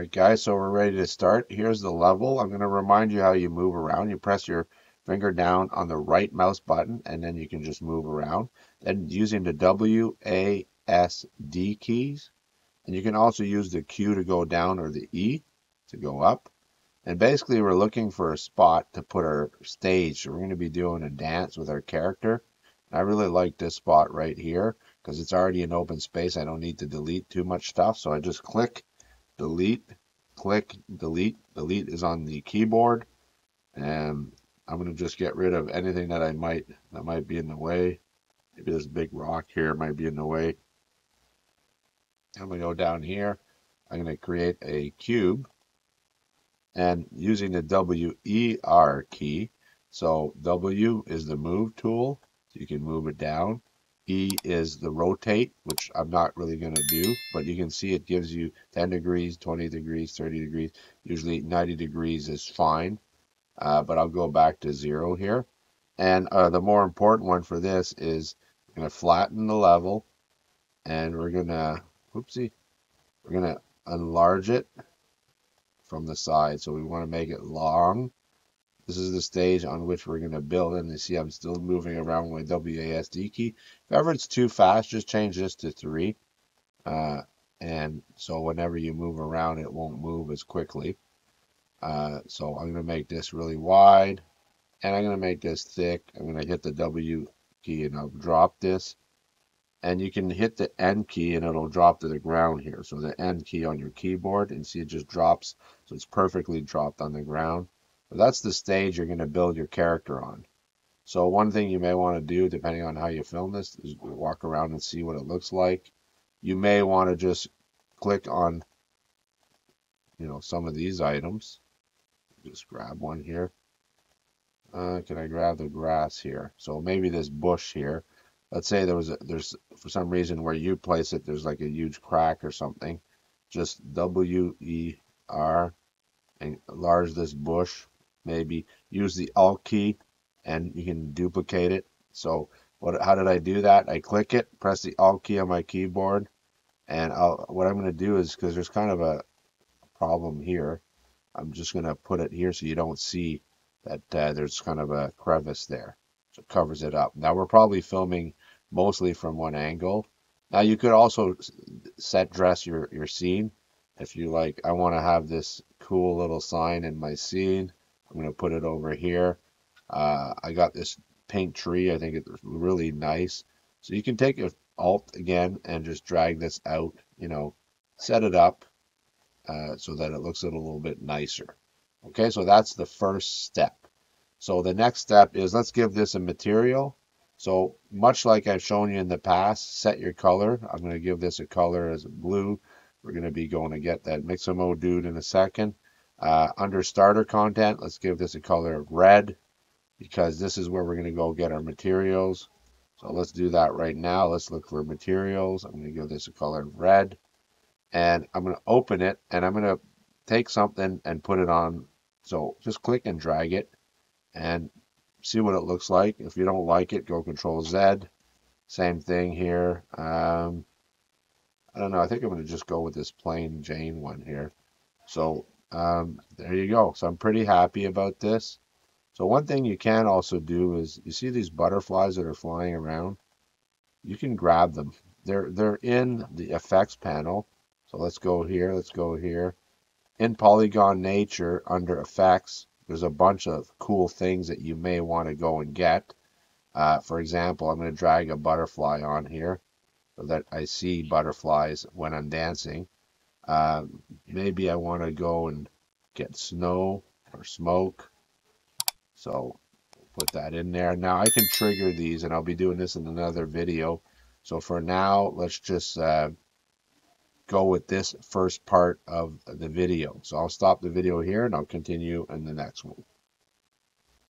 Alright guys, so we're ready to start. Here's the level. I'm going to remind you how you move around. You press your finger down on the right mouse button and then you can just move around. Then using the W, A, S, D keys. And you can also use the Q to go down or the E to go up. And basically we're looking for a spot to put our stage. So we're going to be doing a dance with our character. I really like this spot right here because it's already an open space. I don't need to delete too much stuff. So I just click delete, click, delete. Delete is on the keyboard. And I'm going to just get rid of anything that I might, that might be in the way. Maybe this big rock here might be in the way. I'm going to go down here. I'm going to create a cube. And using the WER key, so W is the move tool. So you can move it down. E is the rotate, which I'm not really going to do, but you can see it gives you 10 degrees, 20 degrees, 30 degrees. Usually 90 degrees is fine, uh, but I'll go back to zero here. And uh, the more important one for this is we're going to flatten the level, and we're going to, whoopsie, we're going to enlarge it from the side. So we want to make it long this is the stage on which we're going to build. And you see I'm still moving around with my WASD key. If ever it's too fast, just change this to 3. Uh, and so whenever you move around, it won't move as quickly. Uh, so I'm going to make this really wide. And I'm going to make this thick. I'm going to hit the W key and I'll drop this. And you can hit the N key and it'll drop to the ground here. So the N key on your keyboard and see it just drops. So it's perfectly dropped on the ground. That's the stage you're going to build your character on. So one thing you may want to do, depending on how you film this, is walk around and see what it looks like. You may want to just click on, you know, some of these items. Just grab one here. Uh, can I grab the grass here? So maybe this bush here. Let's say there was a, there's for some reason where you place it, there's like a huge crack or something. Just W E R and enlarge this bush maybe use the Alt key and you can duplicate it. So what, how did I do that? I click it, press the Alt key on my keyboard, and I'll, what I'm going to do is, because there's kind of a problem here, I'm just going to put it here so you don't see that uh, there's kind of a crevice there. So it covers it up. Now we're probably filming mostly from one angle. Now you could also set dress your, your scene. If you like, I want to have this cool little sign in my scene. I'm going to put it over here. Uh, I got this paint tree. I think it's really nice. So you can take a Alt again and just drag this out, you know, set it up uh, so that it looks a little bit nicer. Okay, so that's the first step. So the next step is let's give this a material. So much like I've shown you in the past, set your color. I'm going to give this a color as blue. We're going to be going to get that Mixamo dude in a second. Uh, under starter content, let's give this a color of red because this is where we're going to go get our materials. So let's do that right now. Let's look for materials. I'm going to give this a color of red. And I'm going to open it and I'm going to take something and put it on. So just click and drag it and see what it looks like. If you don't like it, go Control Z. Same thing here. Um, I don't know. I think I'm going to just go with this plain Jane one here. So um, there you go. So I'm pretty happy about this. So one thing you can also do is you see these butterflies that are flying around. You can grab them. They're they're in the effects panel. So let's go here. Let's go here. In Polygon Nature under effects, there's a bunch of cool things that you may want to go and get. Uh, for example, I'm going to drag a butterfly on here so that I see butterflies when I'm dancing. Uh, maybe I want to go and get snow or smoke. So put that in there. Now I can trigger these and I'll be doing this in another video. So for now, let's just uh, go with this first part of the video. So I'll stop the video here and I'll continue in the next one.